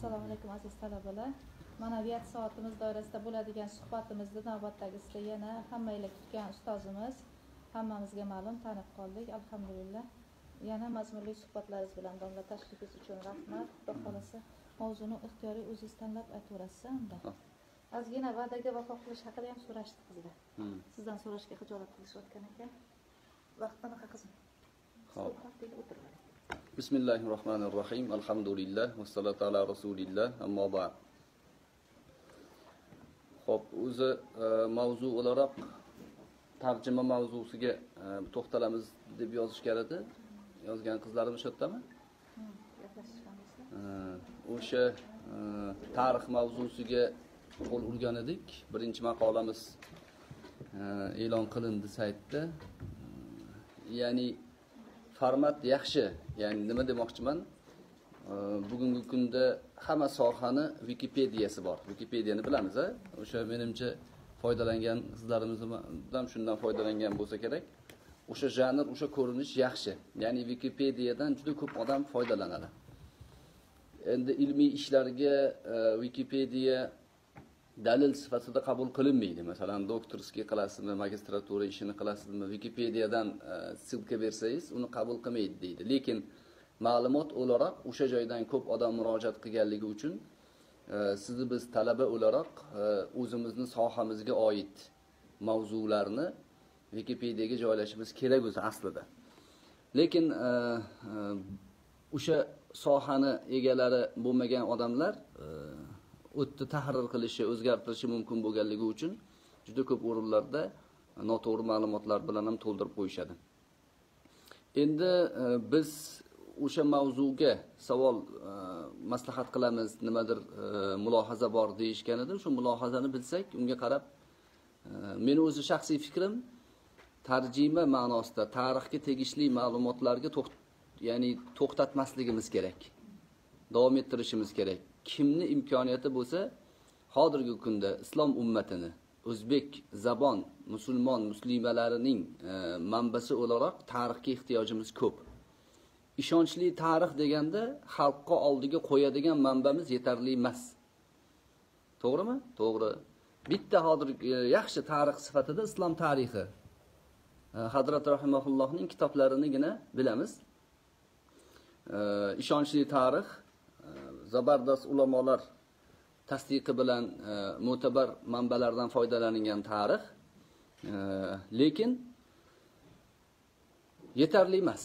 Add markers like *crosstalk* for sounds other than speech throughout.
assalomu alaykum aziz talabalar. Ma'naviyat soatimiz doirasida bo'ladigan suhbatimizni navbatdagisida yana hammanglar kutgan ustozimiz hammamizga ma'lum tanib qoldik. Alhamdulillah. Yana mazmunli suhbatlaringiz bilan domla tashrifingiz uchun rahmat. Xudo xohlasa mavzuni ixtiyoriy o'zingiz tanlab aytaverasiz unda. Ozgina va'daga vafo qilish haqida ham so'rashdi qizlar. Hmm. sizdan so'rashga hijolat qilishayotgan ekan. Vaqt qanaqa qizim? Hop. O'tiring. Bismillahi rohmanir rohim alhamdulillah vassalotu ala rasulillah. Ammo ba'd. Ho'p o'zi e, mavzu o'laroq tarjima mavzusiga e, to'xtalamiz deb yozishgan edi. Yozgan qizlarimiz shu yerdami o'sha e, tarix mavzusiga qo'l urgan edik. Birinchi maqolamiz e'lon qilindi saytda. Ya'ni format yaxshi ya'ni nima demoqchiman? Bugungi kunda hamma sohani wikipediyasi bor. Wikipediyani bilamiz a o'sha menimcha foydalangan qizlarimizdan shundan foydalangan bo'lsa kerak. O'sha janr o'sha ko'rinish yaxshi. Ya'ni wikipediyadan juda ko'p odam foydalanadi. Endi ilmiy ishlarga e, wikipediya dalil sifatida qabul qilinmaydi. Masalan, doktorskiy qilasizmi, magistratura ishini qilasizmi, Wikipediyadan ссылка e, bersangiz, uni qabul qilmaydi deydi. Lekin ma'lumot o'laroq o'sha joydan ko'p odam murojaat qilganligi uchun e, sizni biz talaba o'laroq e, o'zimizni sohamizga oid mavzularni Wikipediyaga joylashimiz kerak o'zi aslida. Lekin o'sha sohani egalari bo'lmagan odamlar e, o'tni tahrir qilishi, o'zgartirishi mumkin bo'lganligi uchun juda ko'p o'rinlarda e, noto'g'ri ma'lumotlar bilan ham to'ldirib qo'yishadi. Endi e, biz o'sha mavzuga savol e, maslahat qilamiz, nimadir e, mulohaza bor deyishgan edi. Shu mulohazani bilsak, unga qarab e, meni o'zi shaxsiy fikrim tarjima ma'nosida tarixga tegishli ma'lumotlarga to'xt ya'ni to'xtatmasligimiz kerak. Davom ettirishimiz kerak. Kimni imkoniyati bo'lsa, hozirgi kunda islom ummatini o'zbek zabon musulmon muslimalarining e, manbasi o'laroq tarixga ehtiyojimiz ko'p. Ishonchli tarix deganda xalqqa oldiga qo'yadigan manbamiz yetarli emas. To'g'rimi? To'g'ri. Bitta hozir e, yaxshi tarix sifatida islom tarixi. E, Hazrat rahimahullohning kitoblarinigina bilamiz. E, ishonchli tarix e, zabardast ulamolar tasdiqi bilan e, mo'tabar manbalardan foydalanilgan tarix e, lekin yetarli emas.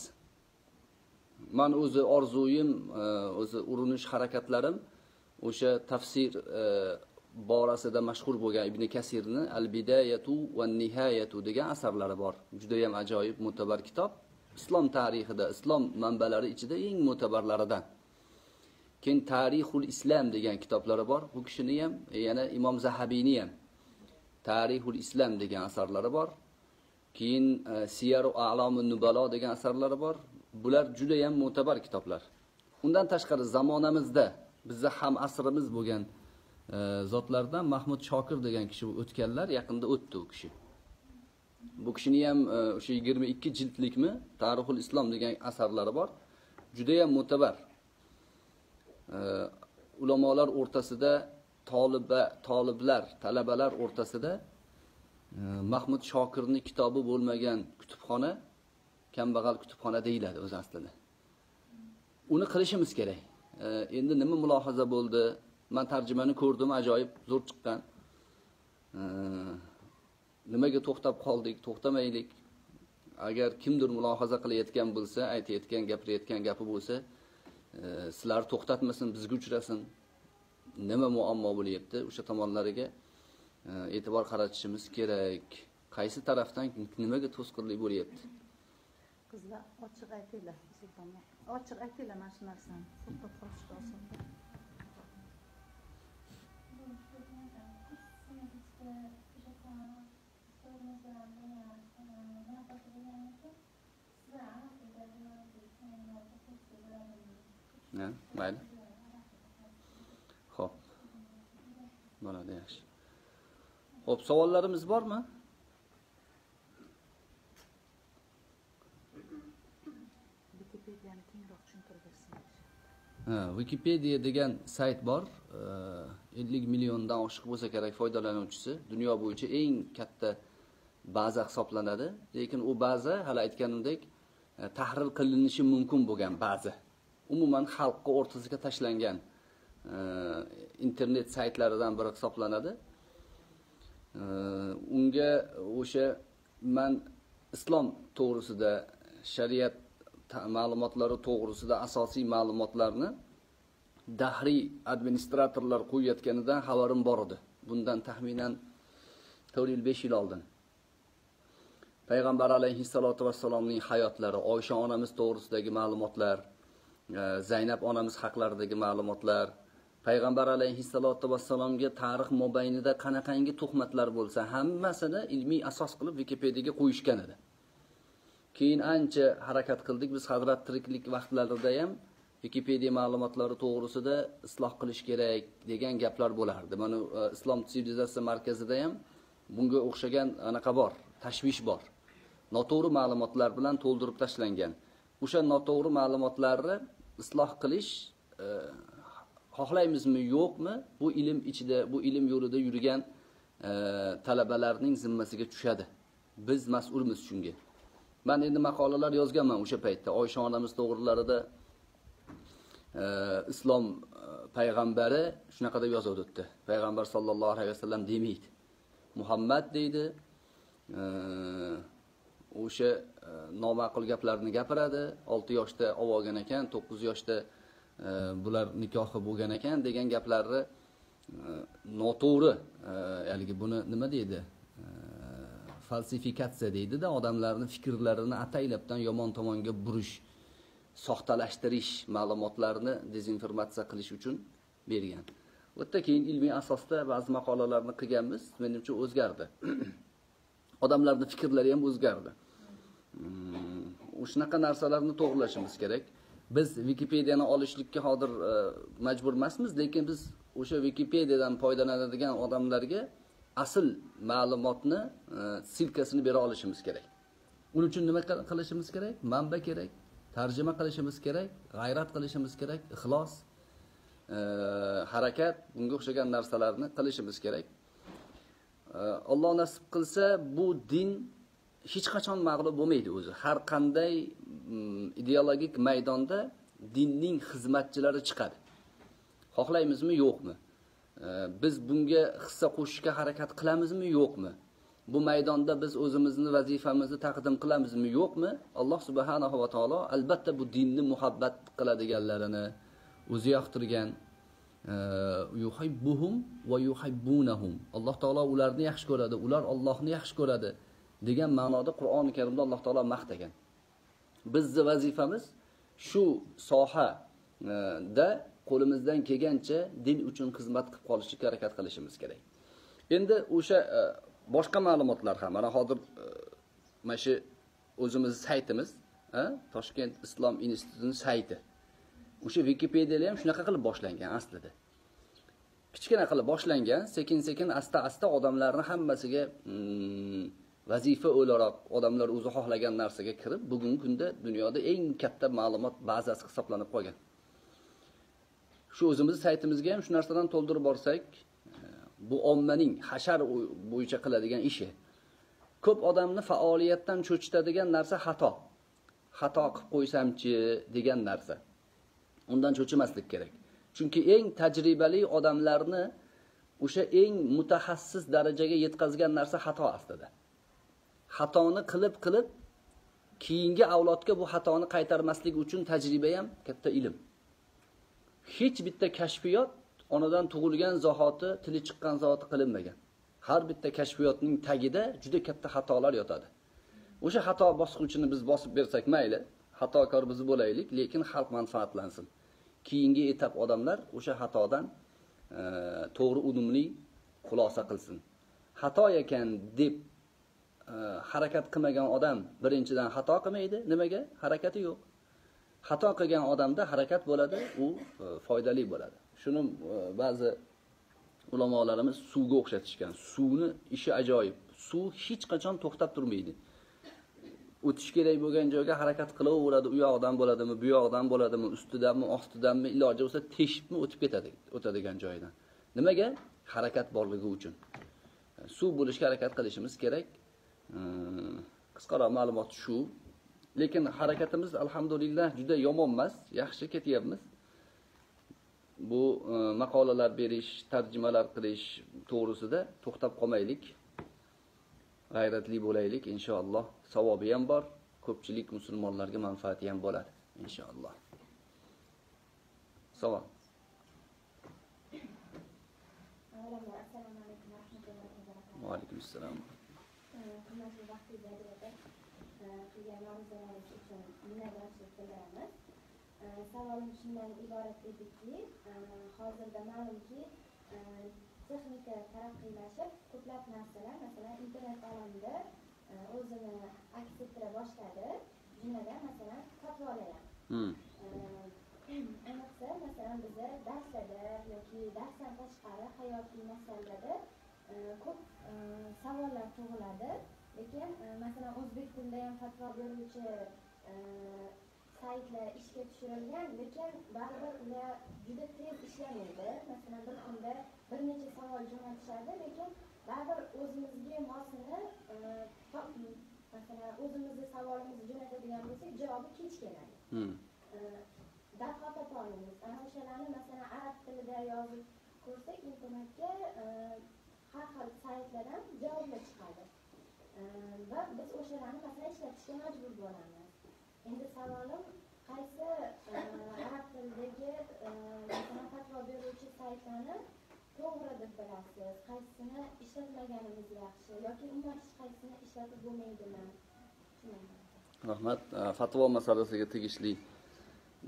Man o'zi orzuyim, e, o'zi urinish harakatlarim o'sha tafsir e, borasida mashhur bo'lgan Ibn Kasirni Al-Bidayatu va Nihayatu degan asarlari bor. Juda ham ajoyib mo'tabar kitob. Islom tarixida, islom manbalari ichida eng mo'tabarlaridan. Keyin Tarixul Islam degan kitoblari bor. Bu kishini ham, e, yana Imom Zahabiyni ham Tarixul Islam degan asarlari bor. Keyin e, Siyaru alomi Nubalo degan asarlari bor. Bular juda ham mo'tabar kitoblar. Undan tashqari zamonamizda bizda ham asrimiz bo'lgan e, zotlardan Mahmud Shokir degan kishi o'tganlar, yaqinda o'tdi u kishi. Bu kishini ham e, o'sha 22 jildlikmi Tarixul Islom degan asarlari bor. Juda ham mo'tabar. Ulamolar o'rtasida toliba, toliblar, talabalar o'rtasida e, Mahmud Shokirning kitobi bo'lmagan kutubxona kambag'al kutubxona deyiladi o'z aslida. Uni qilishimiz kerak. E, endi nima mulohaza bo'ldi? Men tarjimani ko'rdim, ajoyib zo'r chiqqan. E, nimaga to'xtab qoldik, to'xtamaylik. Agar kimdir mulohaza qilayotgan bo'lsa, aytayotgan, gapirayotgan gapi bo'lsa, e, sizlar to'xtatmasin, bizga uchrasin. Nima muammo bo'lyapti? O'sha tomonlariga e, e'tibor qaratishimiz kerak. Qaysi tarafdan nimaga to'sqinlik bo'lyapti? qizlar ochiq aytinglar sultonlar ochiq aytinglar mana shu narsani to'xtab qolishga oson Ha, mayli. Xo'p. Bo'ladi, yaxshi. Xo'p, savollarimiz bormi? wikipedia degan sayt bor ellik milliondan oshiq bo'lsa kerak foydalanuvchisi dunyo bo'yicha eng katta baza hisoblanadi lekin u baza hali aytganimdek e, tahrir qilinishi mumkin bo'lgan baza umuman xalqqa o'rtasiga tashlangan e, internet saytlaridan biri hisoblanadi. E, unga o'sha man islom to'g'risida shariat ma'lumotlari to'g'risida asosiy ma'lumotlarni dahriy administratorlar qo'yayotganidan xabarim bor edi. Bundan taxminan to'rt yil besh yil oldin. Payg'ambar alayhissalotu vassalomning hayotlari oysha onamiz to'g'risidagi ma'lumotlar Э, zaynab onamiz haqlaridagi ma'lumotlar payg'ambar alayhissalotu vassalomga tarix mobaynida qanaqangi tuhmatlar bo'lsa hammasini ilmiy asos qilib wikipediyaga qo'yishgan edi keyin ancha harakat qildik biz hazrat tiriklik vaqtlarida ham wikipediya ma'lumotlari to'g'risida isloh qilish kerak degan gaplar bo'lardi. Mana e, islom sivilizatsiya markazida ham bunga o'xshagan anaqa bor, tashvish bor. Noto'g'ri ma'lumotlar bilan to'ldirib tashlangan. O'sha noto'g'ri ma'lumotlarni isloh qilish e, xohlaymizmi, yo'qmi? Bu ilm ichida, bu ilm yo'lida yurgan e, talabalarning zimmasiga tushadi. Biz mas'ulmiz shunga. Men endi maqolalar yozganman o'sha paytda Oysha onamiz to'g'rilarida e, islom payg'ambari shunaqa deb yozib o'tdi payg'ambar sollallohu alayhi vasallam demaydi muhammad deydi o'sha e, noma'qul gaplarni gapiradi. Olti yoshda olib olgan ekan to'qqiz yoshda e, bular nikohi bo'lgan ekan degan gaplarni e, noto'g'ri haligi buni nima deydi? Falsifikatsiya deydida odamlarni fikrlarini ataylabdan yomon tomonga burish soxtalashtirish ma'lumotlarni dezinformatsiya qilish uchun bergan. U yerda keyin ilmiy asosda ba'zi maqolalarni qilganmiz. Menimcha o'zgardi. *clears throat* Odamlarni fikrlari ham o'zgardi. Shunaqa narsalarni to'g'irlashimiz kerak. Biz vikipediyani olishlikka hozir e, majbur emasmiz lekin biz o'sha vikipediyadan foydalanadigan odamlarga asl ma'lumotni e, silkasini bera olishimiz kerak. Uning uchun nima qilishimiz kerak? Manba kerak tarjima qilishimiz kerak g'ayrat qilishimiz kerak ixlos e, harakat bunga o'xshagan narsalarni qilishimiz kerak. Alloh nasib qilsa bu din hech qachon mag'lub bo'lmaydi o'zi. Har qanday mm, ideologik maydonda dinning xizmatchilari chiqadi. Xohlaymizmi? Yo'qmi? Biz bunga hissa qo'shishga harakat qilamizmi? Yo'qmi? Bu maydonda biz o'zimizni vazifamizni taqdim qilamizmi? Yo'qmi? Alloh subhanahu va taolo albatta bu dinni muhabbat qiladiganlarini o'zi yoqtirgan. Yuhibbuhum va yuhibbunahum. Alloh taolo ularni yaxshi ko'radi ular ollohni yaxshi ko'radi. Degan ma'noda qur'oni karimda alloh taolo maqtagan bizni vazifamiz shu sohada e, qo'limizdan kelgancha din uchun xizmat qilib qolishga harakat qilishimiz kerak. Endi o'sha e, boshqa ma'lumotlar ham mana hozir e, mana shu o'zimizning saytimiz toshkent islom institutining sayti. O'sha vikipediyalar ham shunaqa qilib boshlangan aslida. Kichkina qilib boshlangan sekin sekin asta asta odamlarni hammasiga mm, vazifa o'laroq odamlar o'zi xohlagan narsaga kirib bugungi kunda dunyoda eng katta ma'lumot bazasi hisoblanib qolgan. Shu o'zimizni saytimizga ham shu narsadan to'ldirib borsak e, bu ommaning hashar bo'yicha qiladigan ishi. Ko'p odamni faoliyatdan cho'chitadigan narsa xato. Xato qilib qo'ysamchi degan narsa. Undan cho'chimaslik kerak. Chunki eng tajribali odamlarni o'sha eng mutaxassis darajaga yetkazgan narsa xato aslida. Xatoni qilib qilib keyingi avlodga bu xatoni qaytarmaslik uchun tajriba ham katta ilm. Hech bitta kashfiyot onadan tug'ilgan zahoti tili chiqqan zahoti qilinmagan. Har bitta kashfiyotning tagida juda katta xatolar yotadi. O'sha xato bosqichini biz bosib bersak mayli xatokor biz bo'laylik lekin xalq manfaatlansin. Keyingi etap odamlar o'sha xatodan e, to'g'ri unumli xulosa qilsin. Xato ekan deb E, harakat qilmagan odam birinchidan xato qilmaydi. Nimaga? Harakati yo'q. Xato qilgan odamda harakat bo'ladi u e, foydali bo'ladi. Shuni e, ba'zi ulamolarimiz suvga o'xshatishgan. Suvni ishi ajoyib. Suv hech qachon to'xtab turmaydi. O'tish kerak bo'lgan joyga harakat qilaveradi. U yoqdan bo'ladimi bu yoqdan bo'ladimi ustidanmi ostidanmi iloji bo'lsa teshibmi o'tib ketadi o'tadigan joyidan nimaga? Harakat borligi uchun. Suv bo'lishga harakat qilishimiz kerak. Qisqaroq ma'lumot shu. Lekin harakatimiz alhamdulillah juda yomon emas yaxshi ketyapmiz. Bu e, maqolalar berish tarjimalar qilish to'g'risida to'xtab qolmaylik. G'ayratli bo'laylik inshaalloh. Savobi ham bor ko'pchilik musulmonlarga manfaati ham bo'ladi inshaalloh. Savol. Va alaykum assalom Hurmatli vaqtingizni ajratib qilgan ma'ruzalaringiz uchun minnatdorchilik bildiramiz. Savolim shundan iborat ediki, hozirda ma'lumki, texnika taraqqiylashib, ko'plab narsalar, masalan, internet olamida o'zini aks ettira boshladi. Jumladan, masalan, fatvolar ham. Hmm. ayniqsa masalan biza darslarda yoki darsdan tashqari hayotiy masalalarda e, ko'p e, savollar tug'iladi lekin e, masalan o'zbek tilida ham fatvo beruvchi saytlar ishga tushirilgan lekin baribir ular juda tez ishlamaydi. Masalan bir kunda bir necha savol jo'natishadi lekin baribir o'zimizga mosini masalan o'zimizni savolimizni jo'natadigan bo'lsak javobi kech keladi Hmm. darhol topolmaymiz ana o'shalarni masalan arab tilida yozib ko'rsak internetga e, har xil saytlardan javoblar chiqadi. E, Ehm, va biz o'shalarni masalan ishlatishga majbur bo'lamiz. Endi savolim qaysi ehm, arab tilidagi ehm, masalan fatvo beruvchi saytlarni to'g'ri deb bilasiz? Qaysisini ishlatmaganimiz yaxshi yoki umuman hech qaysisini ishlatib bo'lmaydimi? Rahmat. Fatvo masalasiga tegishli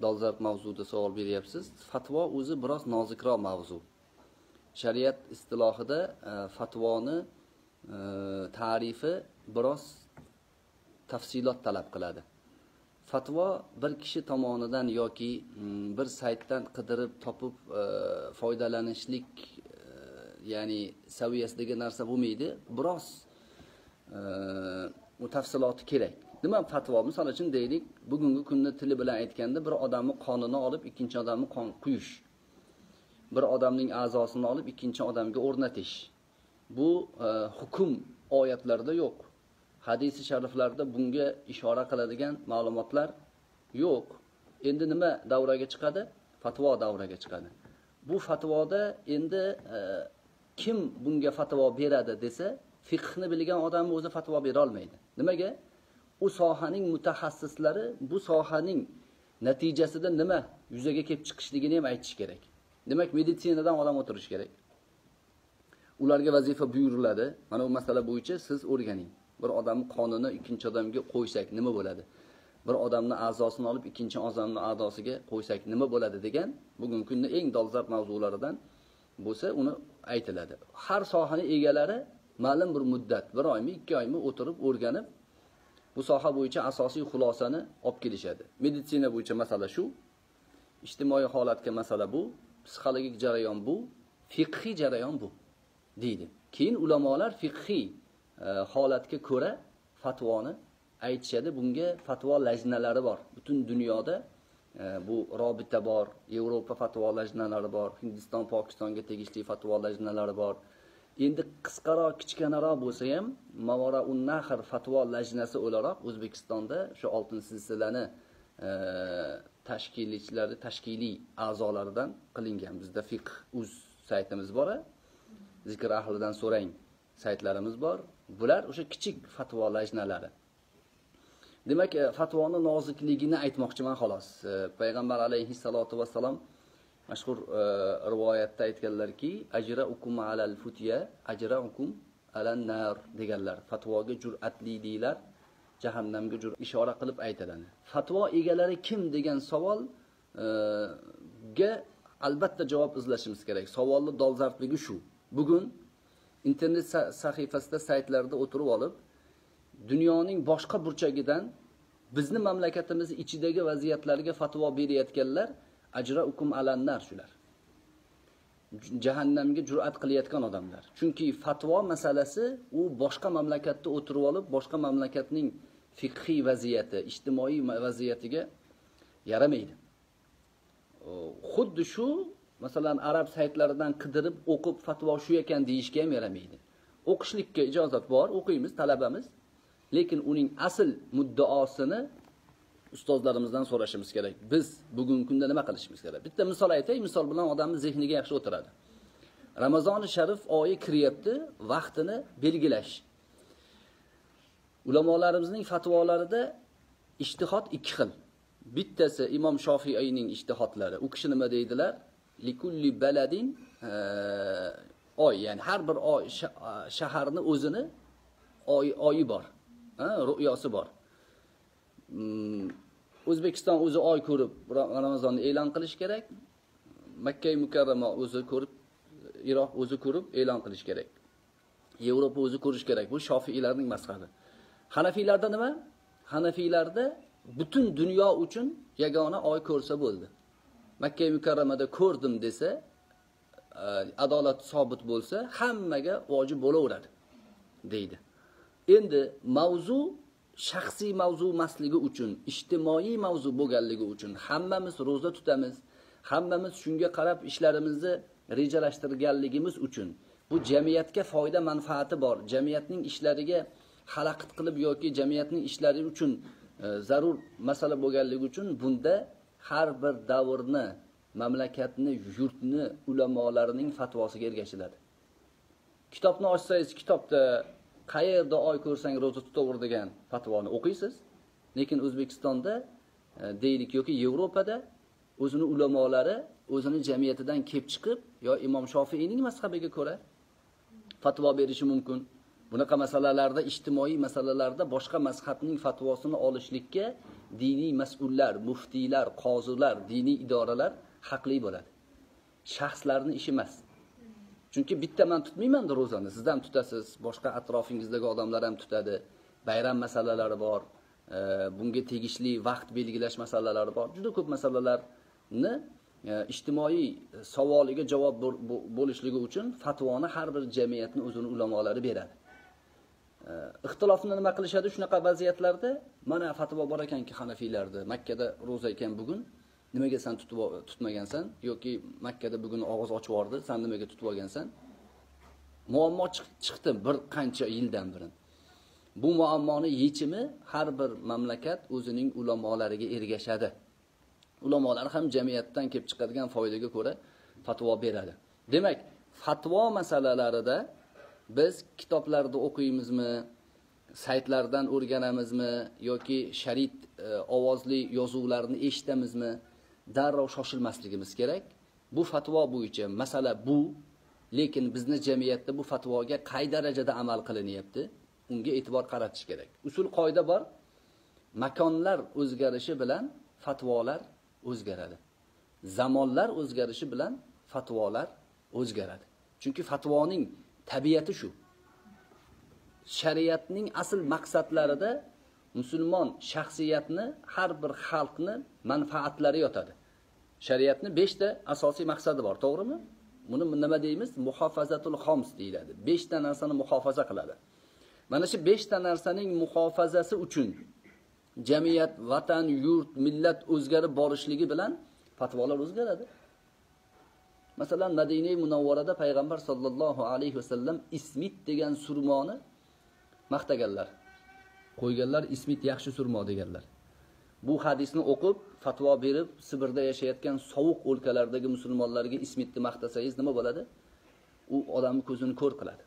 dolzarb mavzuda savol beryapsiz. Fatvo o'zi biroz nozikroq mavzu. Shariat istilohida fatvoni ta'rifi biroz tafsilot talab qiladi. Fatvo bir kishi tomonidan yoki mm, bir saytdan qidirib topib e, foydalanishlik e, ya'ni saviyasidagi narsa bo'lmaydi. Biroz e, u tafsiloti kerak. Nima fatvo? Misol uchun deylik bugungi kunni tili bilan aytganda bir odamni qonini olib ikkinchi odamni qon quyish. Bir odamning a'zosini olib ikkinchi odamga o'rnatish. Bu e, hukm oyatlarda yo'q. Hadisi shariflarda bunga ishora qiladigan ma'lumotlar yo'q. Endi nima davraga chiqadi? Fatvo davraga chiqadi. Bu fatvoda endi e, kim bunga fatvo beradi desa fiqhni bilgan odam o'zi fatvo bera olmaydi. Nimaga? U sohaning mutaxassislari bu sohaning natijasida nima yuzaga kelib chiqishligini ham aytish kerak. Demak meditsinadan odam o'tirishi kerak. Ularga vazifa buyuriladi. Mana bu masala bo'yicha siz o'rganing. Bir odamni qonini ikkinchi odamga qo'ysak nima bo'ladi? Bir odamni a'zosini olib ikkinchi odamni a'zosiga qo'ysak nima bo'ladi degan bugungi kunda eng dolzarb mavzularidan bo'lsa uni aytiladi. Har sohani egalari ma'lum bir muddat bir oymi ikki oymi o'tirib o'rganib bu soha bo'yicha asosiy xulosani olib kelishadi. Meditsina bo'yicha masala shu. Ijtimoiy holatga masala bu. Psixologik jarayon bu. Fiqhiy jarayon bu. Deydi. Keyin ulamolar fiqhiy e, holatga ko'ra fatvoni aytishadi. Bunga fatvo lajnalari bor. Butun dunyoda e, bu robita bor yevropa fatvo lajnalari bor hindiston pokistonga tegishli fatvo lajnalari bor. Endi qisqaroq kichkinaroq bo'lsa ham mavora un nahr fatvo lajnasi o'laroq o'zbekistonda shu oltin silsilani e, tashkilchilari tashkiliy a'zolaridan qilingan. Bizda fiqh uz saytimiz bor zikr ahlidan so'rang. Saytlarimiz bor. Bular o'sha kichik fatvo lajnalari demak e, fatvoni nozikligini aytmoqchiman xolos. E, Payg'ambar alayhissalotu vassalom mashhur e, rivoyatda aytganlarki ajra ukum alal futya ajra ukum alan nar deganlar. Fatvoga jur'atli deylar jahannamga jur ishora qilib aytiladi. Fatvo egalari kim degan savol e, ga albatta javob izlashimiz kerak. Savolni dolzarbligi shu. Bugun internet sahifasida saytlarda o'tirib olib dunyoning boshqa burchagidan bizni mamlakatimiz ichidagi vaziyatlarga fatvo berayotganlar ajra ukum alannar shular. Jahannamga jur'at qilayotgan odamlar. Chunki fatvo masalasi u boshqa mamlakatda o'tirib olib boshqa mamlakatning fiqhiy vaziyati ijtimoiy vaziyatiga yaramaydi. Xuddi shu masalan arab saytlaridan qidirib o'qib fatvo shu ekan deyishga ham yaramaydi. O'qishlikka ijozat bor o'qiymiz talabamiz. Lekin uning asl muddaosini ustozlarimizdan so'rashimiz kerak. Biz bugungi kunda nima qilishimiz kerak? Bitta misol aytay misol bilan odamni zehniga yaxshi o'tiradi. Ramazoni sharif oyi kiryapti vaqtini belgilash. Ulamolarimizning fatvolarida ishtihod ikki xil. Bittasi imom shofiiyning ishtihodlari u kishi nima deydilar? Likulli baladin e, oy ya'ni har bir oy shaharni o'zini oy oyi bor ru'yosi bor. Mm, O'zbekiston o'zi oy ko'rib ramazonni e'lon qilish kerak. Makka mukarrama o'zi ko'rib iroq o'zi ko'rib e'lon qilish kerak. Yevropa o'zi ko'rish kerak bu shofiylarning mazhabi. Hanafiylarda nima? Hanafiylarda butun dunyo uchun yagona oy ko'rsa bo'ldi. Makka mukarramada ko'rdim desa e, adolat sobit bo'lsa hammaga vojib bo'laveradi deydi. Endi mavzu shaxsiy mavzu emasligi uchun ijtimoiy mavzu bo'lganligi uchun hammamiz ro'za tutamiz. Hammamiz shunga qarab ishlarimizni rejalashtirganligimiz uchun bu jamiyatga foyda manfaati bor. Jamiyatning ishlariga xalaqit qilib yoki jamiyatning ishlari uchun e, zarur masala bo'lganligi uchun bunda har bir davrni mamlakatni yurtni ulamolarining fatvosiga ergashiladi. Kitobni ochsangiz kitobda qayerda oy ko'rsang ro'za tutaver degan fatvoni o'qiysiz. Lekin o'zbekistonda e, deylik yoki yevropada o'zini ulamolari o'zini jamiyatidan kelib chiqib yo imom shofiyning mazhabiga ko'ra fatvo berishi mumkin. Bunaqa masalalarda ijtimoiy masalalarda boshqa mazhabning fatvosini olishlikka diniy mas'ullar muftiylar qozilar diniy idoralar haqli bo'ladi. Shaxslarni ishi emas. Chunki bitta man tutmaymanda ro'zani. Siz ham tutasiz boshqa atrofingizdagi odamlar ham tutadi. Bayram masalalari bor e, bunga tegishli vaqt belgilash masalalari bor. Juda ko'p masalalarni e, ijtimoiy savoliga javob bo'lishligi uchun fatvoni har bir jamiyatni o'zini ulamolari beradi. Ixtilofni nima qilishadi shunaqa vaziyatlarda? Mana fatvo bor ekanki hanafiylarda. Makkada ro'za ekan bugun. Nimaga san tutib tutmagansan? Yoki makkada bugun og'iz ochib yubordi san nimaga tutib olgansan? Muammo chiqdi bir qancha yildan beri bu muammoni yechimi har bir mamlakat o'zining ulamolariga ergashadi. Ulamolar ham jamiyatdan kelib chiqadigan foydaga ko'ra fatvo beradi. Demak fatvo masalalarida biz kitoblarda o'qiymizmi saytlardan o'rganamizmi yoki sharit e, ovozli yozuvlarni eshitamizmi darrov shoshilmasligimiz kerak. Bu fatvo bo'yicha masala bu lekin bizni jamiyatda bu fatvoga qay darajada amal qilinyapti unga e'tibor qaratish kerak. Usul qoida bor makonlar o'zgarishi bilan fatvolar o'zgaradi. Zamonlar o'zgarishi bilan fatvolar o'zgaradi. Chunki fatvoning tabiati shu. Shariatning asl maqsadlarida musulmon shaxsiyatni har bir xalqni manfaatlari yotadi. Shariatni beshta asosiy maqsadi bor to'g'rimi? Buni nima deymiz? Muhofazatul xoms deyiladi. Beshta narsani muhofaza qiladi. Mana shu beshta narsaning muhofazasi uchun jamiyat vatan yurt millat o'zgarib borishligi bilan fatvolar o'zgaradi. Masalan madina munavvarada payg'ambar sollallohu alayhi vasallam ismit degan surmoni maqtaganlar. Qo'yganlar ismit yaxshi surmo deganlar. Bu hadisni o'qib fatvo berib sibirda yashayotgan sovuq o'lkalardagi musulmonlarga ismitni maqtasangiz nima bo'ladi? U odamni ko'zini ko'r qiladi.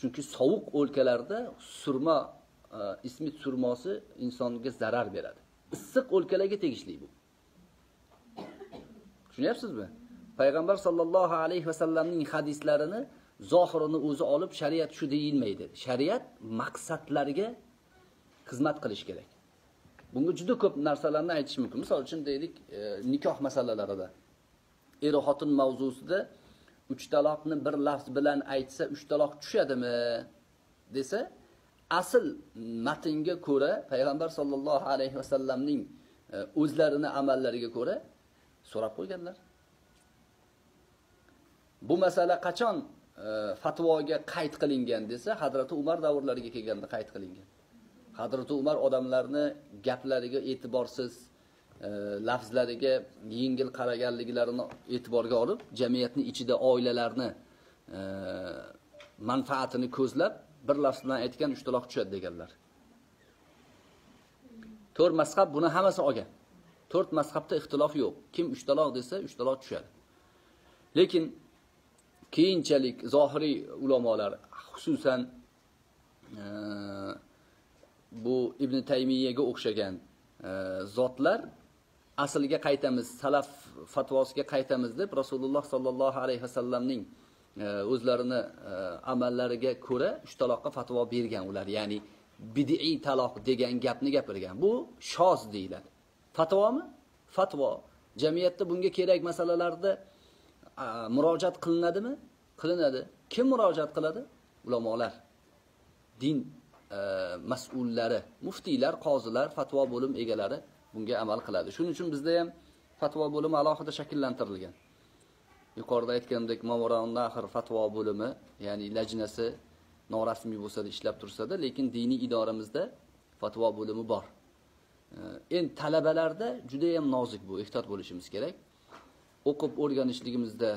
Chunki sovuq o'lkalarda surma e, ismit surmosi insonga zarar beradi. Issiq o'lkalarga tegishli bu. Tushunyapsizmi? Payg'ambar sollallohu alayhi vasallamning hadislarini zohirini o'zi olib shariat shu deyilmaydi. Shariat maqsadlarga xizmat qilish kerak. Bunga juda ko'p narsalarni aytish mumkin. Misol uchun deylik e, nikoh masalalarida. Er xotin mavzusida uch taloqni bir lafz bilan aytsa uch taloq tushadimi desa asl matnga ko'ra payg'ambar sollallohu alayhi vasallamning e, o'zlarini amallariga ko'ra so'rab qo'yganlar. Bu masala qachon e, fatvoga qayd qilingan desa Hazrat umar davrlariga kelganda qayd qilingan. Hazrat umar odamlarni gaplariga e'tiborsiz e, lafzlariga yengil qaraganliklarini e'tiborga olib jamiyatni ichida oilalarni e, manfaatini ko'zlab bir lafz bilan aytgan uchtaloq tushadi deganlar. To'rt mazhab buni hammasi olgan. To'rt mazhabda ixtilof yo'q. Kim uchtaloq desa uchtaloq tushadi. Lekin keyinchalik zohiriy ulamolar xususan e, bu ibn taymiyaga o'xshagan e, zotlar asliga qaytamiz salaf fatvosiga qaytamiz deb rasululloh sollallohu alayhi vasallamning e, o'zlarini e, amallariga ko'ra uch taloqqa fatvo bergan ular. Ya'ni bid'iy taloq degan gapni gapirgan. Bu shoz deyiladi. Fatvomi? Fatvo. Jamiyatda bunga kerak masalalarda murojaat qilinadimi? Qilinadi. Kim murojaat qiladi? Ulamolar. Din e, mas'ullari muftiylar qozilar fatvo bo'lim egalari bunga amal qiladi. Shuning uchun bizda ham fatvo bo'limi alohida shakllantirilgan. Yuqorida aytgandek mavoraun nahr fatvo bo'limi ya'ni lajnasi norasmiy bo'lsa-da ishlab tursa-da lekin diniy idoramizda fatvo bo'limi bor. E, endi talabalarda juda ham nozik bu ehtiyot bo'lishimiz kerak. O'qib o'rganishligimizda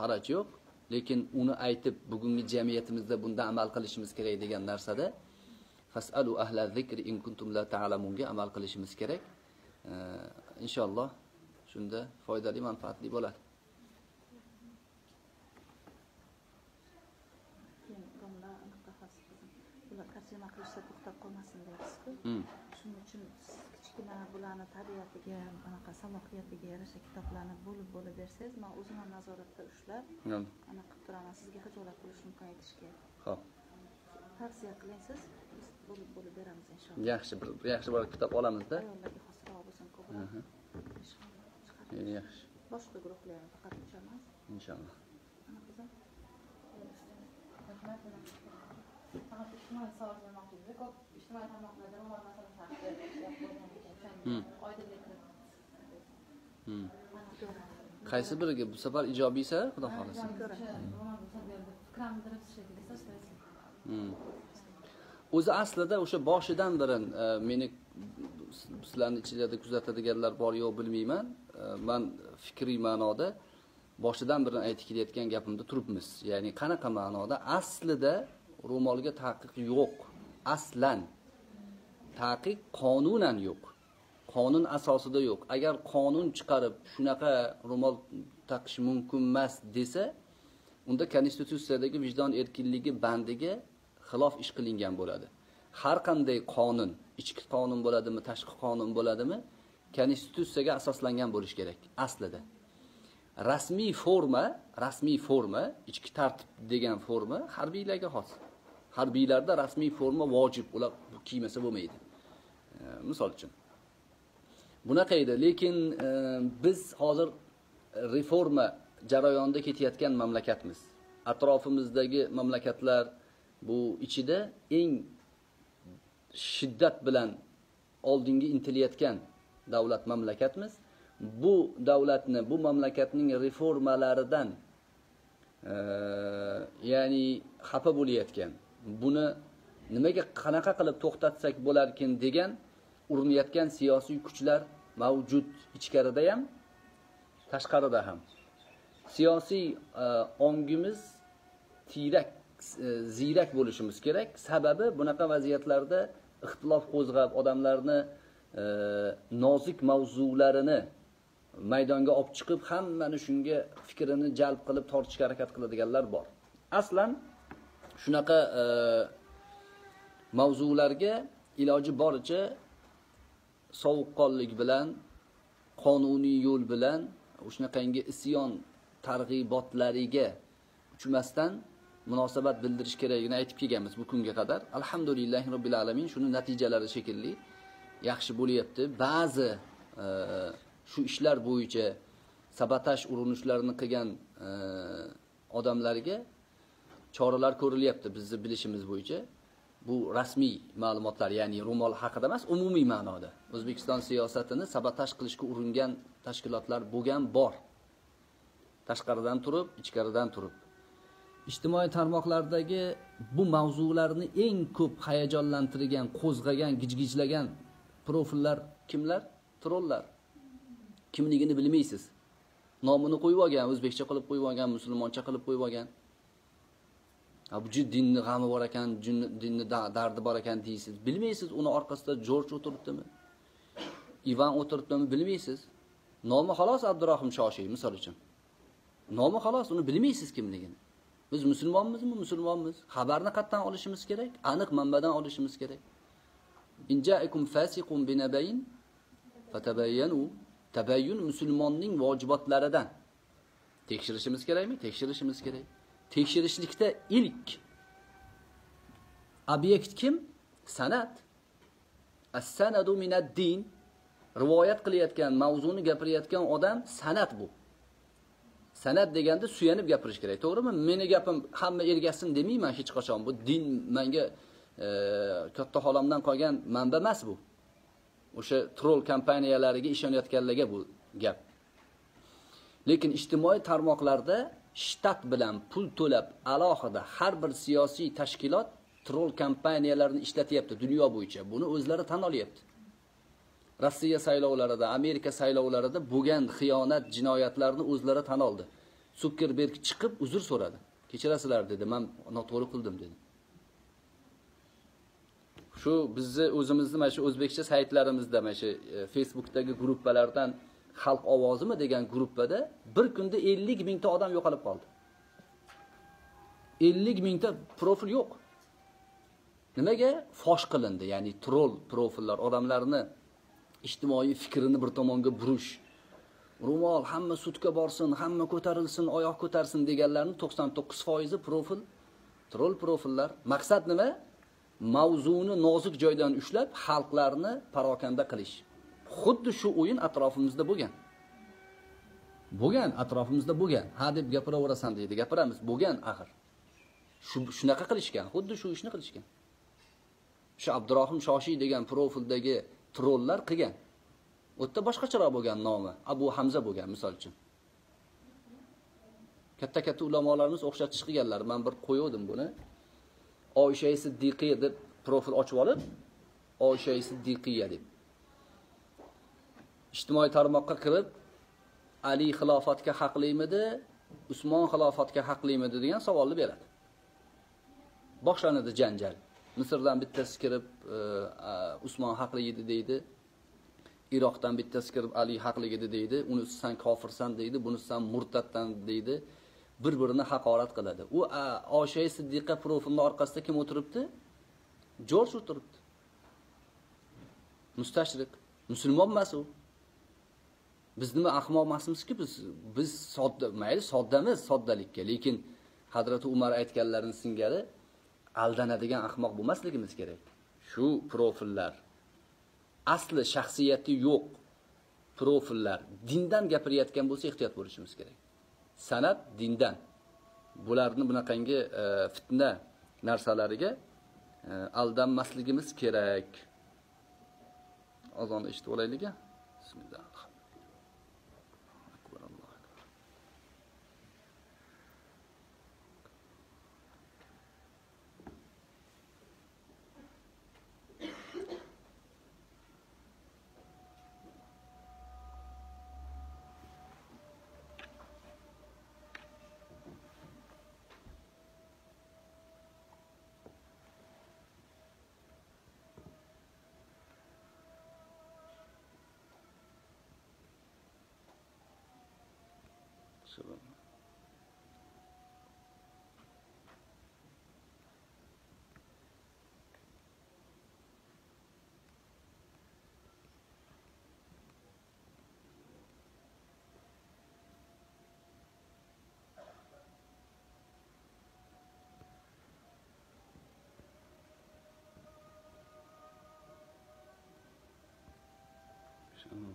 haraj yo'q. Lekin uni aytib bugungi jamiyatimizda bunda amal qilishimiz kerak degan narsada fasalu ahla zikri in kuntum la ta'lamunga amal qilishimiz kerak. Inshaalloh shunda foydali manfaatli bo'ladi. Qilishda to'xtab qolmasin deyapsizku Hmm. shuning uchun kichkina bularni tabiatiga anaqa salohiyatiga yarasha kitoblarni bo'lib bo'lib bersangiz man o'zim ham nazoratda ushlab anaqa qilib turaman. Sizga hijolat bo'lishi mumkin aytishga. Xo'p. tavsiya qiling siz biz bo'lib bo'lib beramiz inshaalloh. Yaxshi bir yaxshi bir kitob olamizda. Ayollarga xosroq bo'lsin ko'proq. Inshaalloh yaxshi. Boshqa guruhlar ham faqat o'sha emas inshaalloh. Ana qizim. Ijtimoiy savol bermoqchi edik. Ko'p ijtimoiy tarmoqlarda ro'mol masalasi haqida qaysi biriga bu safar ijobiysa xudo xohlasa? o'zi aslida o'sha boshidan beri e, meni sizlarni ichinglarda kuzatadiganlar bor yo'q bilmayman. E, man fikriy ma'noda boshidan beri aytib kelayotgan gapimda turibmiz. Ya'ni qanaqa ma'noda? Aslida ro'molga taqiq yo'q. Aslan. Taqiq qonunan yo'q qonun asosida yo'q. Agar qonun chiqarib shunaqa ro'mol taqish mumkin emas desa unda konstitutsiyadagi vijdon erkinligi bandiga xilof ish qilingan bo'ladi. Har qanday qonun ichki qonun bo'ladimi tashqi qonun bo'ladimi konstitutsiyaga asoslangan bo'lishi kerak aslida. Rasmiy forma rasmiy forma ichki tartib degan forma harbiylarga xos. Harbiylarda rasmiy forma vojib ular bu kiymasa bo'lmaydi. Misol uchun bunaqa edi. Lekin e, biz hozir reforma jarayonida ketayotgan mamlakatmiz. Atrofimizdagi mamlakatlar bu ichida eng shiddat bilan oldinga intilayotgan davlat mamlakatmiz. Bu davlatni bu mamlakatning reformalaridan e, ya'ni xafa bo'layotgan buni nimaga qanaqa qilib to'xtatsak bo'larkin degan urinayotgan siyosiy kuchlar mavjud ichkarida ham tashqarida ham. Siyosiy e, ongimiz tiyrak e, ziyrak bo'lishimiz kerak. Sababi bunaqa vaziyatlarda ixtilof qo'zg'ab odamlarni e, nozik mavzularini maydonga olib chiqib hammani shunga fikrini jalb qilib tortishga harakat qiladiganlar bor. Aslan shunaqa mavzularga iloji boricha sovuqqonlik bilan qonuniy yo'l bilan o'shanaqangi isyon targ'ibotlariga uchmasdan munosabat bildirish kerakligini aytib kelganmiz bu kunga qadar. Alhamdulillahi robbil alamin shuni natijalari shekilli yaxshi bo'lyapti. Ba'zi e, shu ishlar bo'yicha sabotaj urinishlarini qilgan e, odamlarga choralar ko'rilyapti bizni bilishimiz bo'yicha. Bu rasmiy ma'lumotlar ya'ni ro'mol haqida emas umumiy ma'noda. O'zbekiston siyosatini sabotaj qilishga uringan tashkilotlar bo'lgan bor. Tashqaridan turib ichkaridan turib. Ijtimoiy tarmoqlardagi bu mavzularni eng ko'p hayajonlantirgan qo'zg'agan gijgijlagan profillar kimlar? Trollar. Kimligini bilmaysiz. Nomini qo'yib olgan o'zbekcha qilib qo'yib olgan musulmoncha qilib qo'yib olgan. Bu dinni g'ami bor ekan jinni- dinni dardi bor ekan deysiz. Bilmaysiz uni orqasida jorj o'tiribdimi? Ivan o'tiribdimi? Bilmaysiz. Nomi xolos abdurahim shoshiy misol uchun. Nomi xolos uni bilmaysiz kimligini. Biz musulmonmizmi? Musulmonmiz. Xabarni qayerdan olishimiz kerak aniq manbadan olishimiz kerak. Fasiqun tabayyun musulmonning vojibotlaridan. Tekshirishimiz kerakmi? Tekshirishimiz kerak. Tekshirishlikda ilk obyekt kim? San'at. As-sanadu minad din. Rivoyat qilayotgan mavzuni gapirayotgan odam san'at bu. San'at deganda suyanib gapirish kerak to'g'rimi? Meni gapim hamma ergashsin demayman hech qachon. Bu din menga e, katta xolamdan qolgan manba emas bu. O'sha troll kompaniyalariga ishonayotganlarga bu gap. Lekin ijtimoiy tarmoqlarda shtat bilan pul to'lab alohida har bir siyosiy tashkilot troll kompaniyalarini ishlatyapti dunyo bo'yicha. Buni o'zlari tan olyapti. Rossiya saylovlarida amerika saylovlarida bo'lgan xiyonat jinoyatlarni o'zlari tan oldi. Sukerberg chiqib uzr so'radi. Kechirasizlar dedi. Man noto'g'ri qildim dedi. Shu bizni o'zimizni mana shu o'zbekcha saytlarimizda mana shu e, facebookdagi gruppalardan xalq ovozimi degan gruppada bir kunda 50 mingta odam yo'qolib qoldi. 50 mingta profil yo'q. Nimaga? Fosh qilindi ya'ni troll profillar odamlarni ijtimoiy fikrini bir tomonga burish. Ro'mol hamma sudga borsin hamma ko'tarilsin oyoq ko'tarsin deganlarni 99 foizi profil troll profillar. Maqsad nima? Mavzuni nozik joydan ushlab xalqlarni parokanda qilish. Xuddi shu o'yin atrofimizda bo'lgan. Bo'lgan atrofimizda bo'lgan. Ha deb gapiraverasan deydi. Gapiramiz bo'lgan axir. Shu shunaqa qilishgan xuddi shu ishni qilishgan. Shu abdurohim shoshiy degan profildagi trollar qilgan. U yerda boshqacharoq bo'lgan nomi abu hamza bo'lgan misol uchun. Katta katta ulamolarimiz o'xshatish qilganlar man bir qo'yuvdim buni. Oysha siddiqiya deb profil ochib olib oysha siddiqiya deb. Ijtimoiy tarmoqqa kirib ali xilofatga haqlimidi usmon xilofatga haqlimidi degan savolni beradi. Boshlanadi janjal. Misrdan bittasi kirib e, usmon haqli edi deydi. Iroqdan bittasi kirib ali haqli edi deydi. Unisi san kofirsan deydi bunisi san murtaddan deydi. Bir birini haqorat qiladi. U Oshay osha siddiqa profilni orqasida kim o'tiribdi? Jorj o'tiribdi. Mustashriq. Musulmon emas u. biz nima ahmoq emasmizki biz biz sodda mayli soddamiz soddalikka. Lekin hazrati umar aytganlarini singari aldanadigan ahmoq bo'lmasligimiz kerak. Shu profillar asli shaxsiyati yo'q profillar dindan gapirayotgan bo'lsa ehtiyot bo'lishimiz kerak. San'at dindan. Bularni bunaqangi e, fitna narsalariga e, aldanmasligimiz kerak. Ozonni eshitib olaylik bismillah.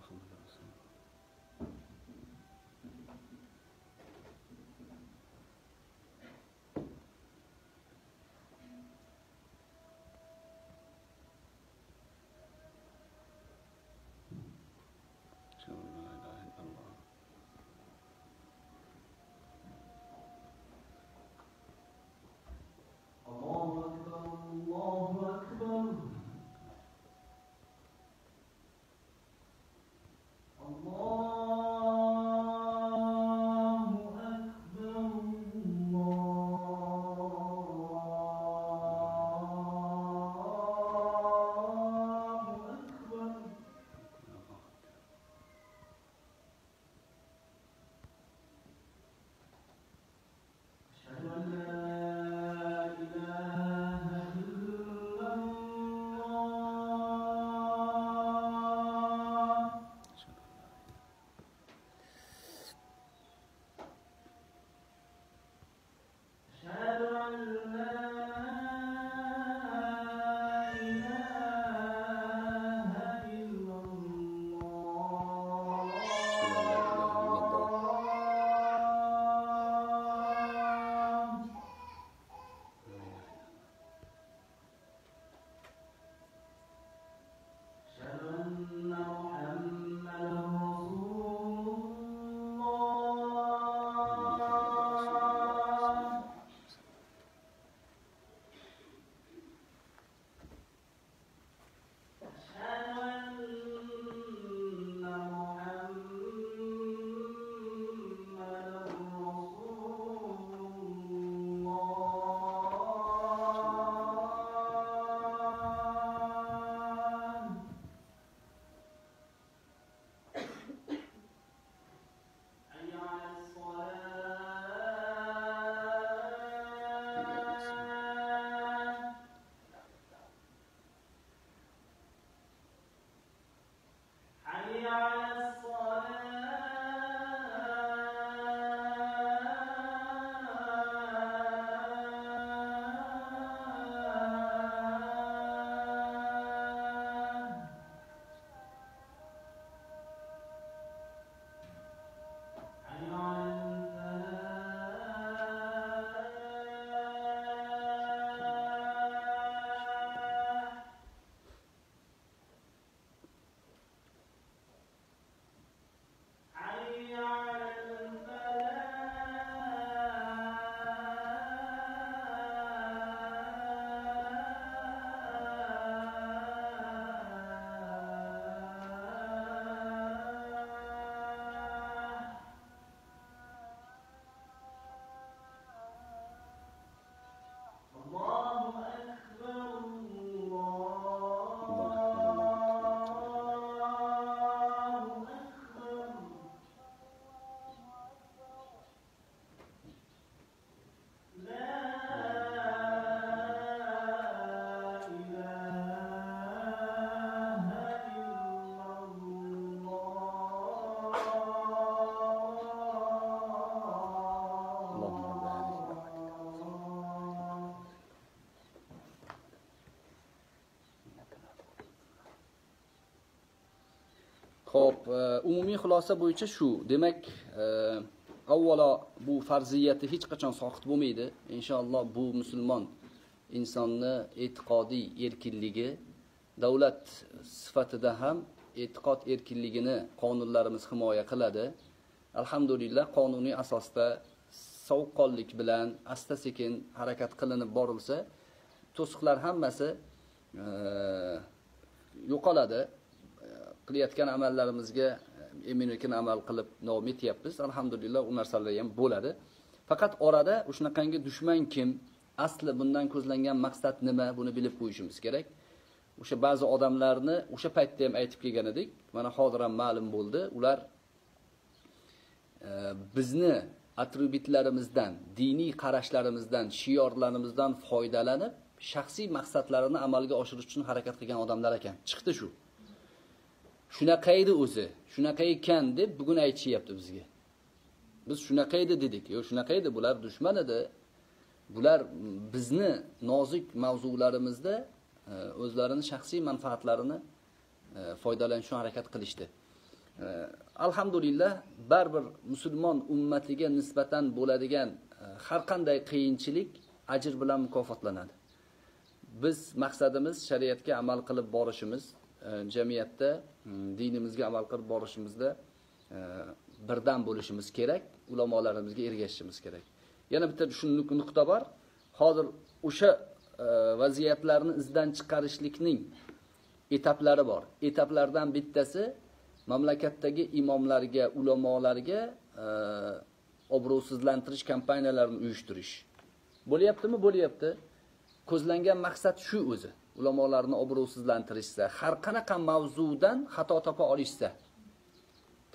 subhanahu wa ta'ala. Xo'p, e, umumiy xulosa bo'yicha shu. Demak, e, avvalo bu farziyati hech qachon soqit bo'lmaydi. Inshaalloh bu musulmon insonni e'tiqodiy erkinligi davlat sifatida ham e'tiqod erkinligini qonunlarimiz himoya qiladi. Alhamdulillah qonuniy asosda sovuqqonlik bilan asta sekin harakat qilinib borilsa, to'siqlar hammasi e, yo'qoladi. Qilayotgan amallarimizga e, emin-erkin amal qilib davom etyapmiz. Alhamdulillah u narsalar ham bo'ladi. Faqat orada shunaqangi dushman kim, asli bundan ko'zlangan maqsad nima, buni bilib qo'yishimiz kerak. O'sha ba'zi odamlarni o'sha paytda ham aytib kelgan edik. Mana hozir ham ma'lum bo'ldi. Ular e, bizni atributlarimizdan, diniy qarashlarimizdan, shiorlarimizdan foydalanib, shaxsiy maqsadlarini amalga oshirish uchun harakat qilgan odamlar ekan. Chiqdi shu. Shunaqa edi o'zi, shunaqa ekan deb bugun aytishyapti bizga. Biz shunaqa edi dedik. Yo'q, shunaqa edi, bular dushman edi. Bular bizni nozik mavzularimizda e, o'zlarini o'zlarining shaxsiy manfaatlarini e, foydalanish uchun harakat qilishdi. E, alhamdulillah baribir musulmon ummatiga nisbatan bo'ladigan har qanday qiyinchilik ajr bilan mukofotlanadi. Biz maqsadimiz shariatga amal qilib borishimiz, jamiyatda dinimizga amal qilib borishimizda e, birdan bo'lishimiz kerak, ulamolarimizga ergashishimiz kerak. Yana bitta shu nuqta bor. Hozir o'sha e, vaziyatlarni izdan chiqarishlikning etaplari bor. Etaplardan bittasi mamlakatdagi imomlarga, ulamolarga e, obro'sizlantirish kampaniyalarini uyushtirish. Bo'lyaptimi? Bo'lyapti. Ko'zlangan maqsad shu o'zi. Ulamolarni obro'sizlantirishsa, har qanaqa mavzudan xato topa olishsa.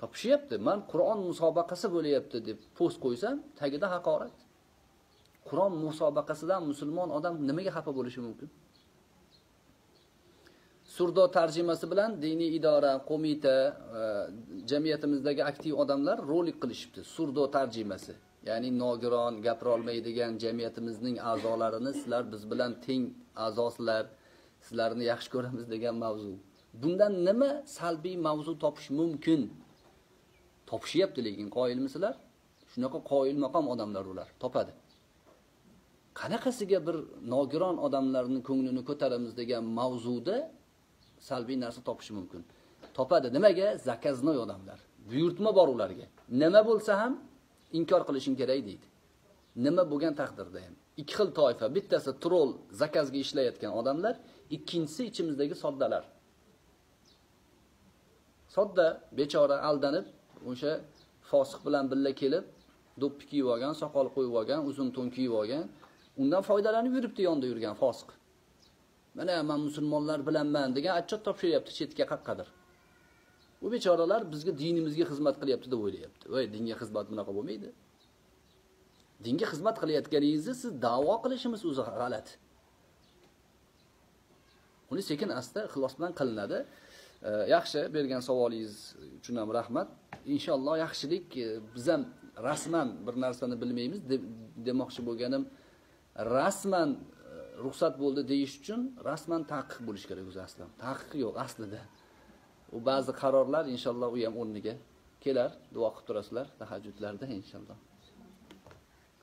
Topishyapti. Men Qur'on musobaqasi bo'lyapti deb post qo'ysam, tagida haqorat. Qur'on musobaqasidan musulmon odam nimaga xafa bo'lishi mumkin? Surdo tarjimasi bilan diniy idora, qo'mita, e, jamiyatimizdagi aktiv odamlar rolik qilishibdi. Surdo tarjimasi. Ya'ni nogiron, gapira olmaydigan jamiyatimizning a'zolarini sizlar biz bilan teng a'zosizlar, sizlarni yaxshi ko'ramiz degan mavzu. Bundan nima salbiy mavzu topish mumkin? Topishyapti lekin qoyilmisizlar? Shunaqa qoyil maqom odamlar ular, topadi. Qanaqasiga bir nogiron odamlarning ko'nglini ko'taramiz degan mavzuda salbiy narsa topishi mumkin. Topadi. Nimaga? Zakaznoy odamlar. Buyurtma bor ularga. Nima bo'lsa ham inkor qilishing kerak deydi. Nima bo'lgan taqdirda ham. Ikki xil toifa. Bittasi troll, zakazga ishlayotgan odamlar, ikkinchisi ichimizdagi soddalar. Sodda bechora aldanib, o'sha fosiq bilan birga kelib, do'ppi kiyib olgan, soqol qo'yib olgan, uzun to'n kiyib olgan, undan foydalanib yuribdi yonda yurgan fosiq. Mana men musulmonlar bilanman degan atchot topshiryapti chetga qaqqadir. Bu bechoralar bizga dinimizga xizmat qilyapti deb o'ylayapti. Voy, dinga xizmat bunaqa bo'lmaydi. Dinga xizmat qilayotganingizni siz da'vo qilishimiz o'zi g'alati. Uni sekin asta ixlos bilan qilinadi. Yaxshi, bergan savolingiz uchun ham rahmat. Inshaalloh yaxshilik e, biz ham rasman bir narsani bilmaymiz demoqchi bo'lganim rasman ruxsat bo'ldi deyish uchun rasman taqiq bo'lish kerak o'zi aslan. Taqiq yo'q aslida. U ba'zi qarorlar inshaalloh u ham o'rniga kelar. Duo qilib turasizlar tahajjudlarda inshaalloh.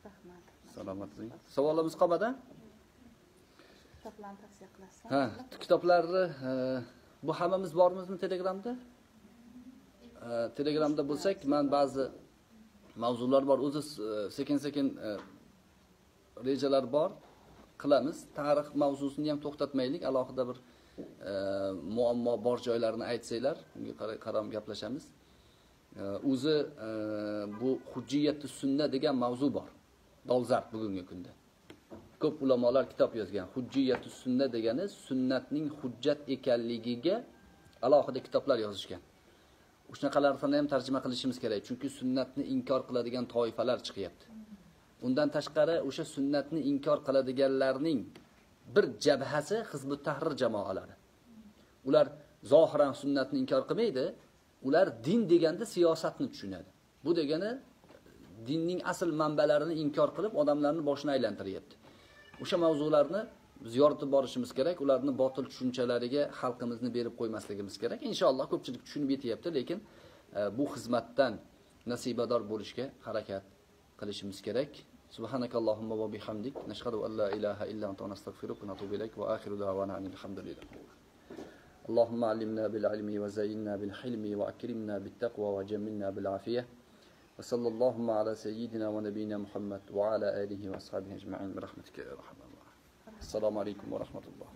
Rahmat. Salomat bo'ling. Savolimiz qolmadi? Kitoblarni tavsiya qilasiz. Ha, kitoblarni e, bu hammamiz bormizmi Telegramda? E, Telegramda bo'lsak, men ba'zi mavzular bor. O'zi sekin-sekin e, rejalar bor. qilamiz. Tarix mavzusini ham to'xtatmaylik, alohida bir muammo bor joylarini aytsanglar, unga qarab gaplashamiz. O'zi bu hujjiyati sunna degan mavzu bor. Dolzarb bugungi kunda. Ko'p ulamolar kitob yozgan. hujjiyatu sunna degani sunnatning hujjat ekanligiga alohida kitoblar yozishgan. Shunaqalarni ham tarjima qilishimiz kerak, chunki sunnatni inkor qiladigan toifalar chiqyapti. Undan tashqari o'sha sunnatni inkor qiladiganlarning bir jabhasi hizbi Tahrir jamoalari. Ular zohiran sunnatni inkor qilmaydi, ular din deganda siyosatni tushunadi. Bu degani dinning asl manbalarini inkor qilib odamlarni boshini aylantiryapti. O'sha mavzularni biz yoritib borishimiz kerak ularni botil tushunchalariga xalqimizni berib qo'ymasligimiz kerak inshaalloh ko'pchilik tushunib yetyapti lekin e, bu xizmatdan nasibador bo'lishga harakat qilishimiz kerak subhanakallohumma va bihamdik nashhadu an la ilaha illa anta nastag'firuka va natubu ilayk va akhiru da'wana alhamdulillah اللهم علمنا بالعلم وزينا بالحلم وأكرمنا بالتقوى وجملنا بالعافية وصلى اللهم على سيدنا ونبينا محمد وعلى آله وأصحابه أجمعين برحمتك يا أرحم الراحمين. السلام عليكم ورحمة الله.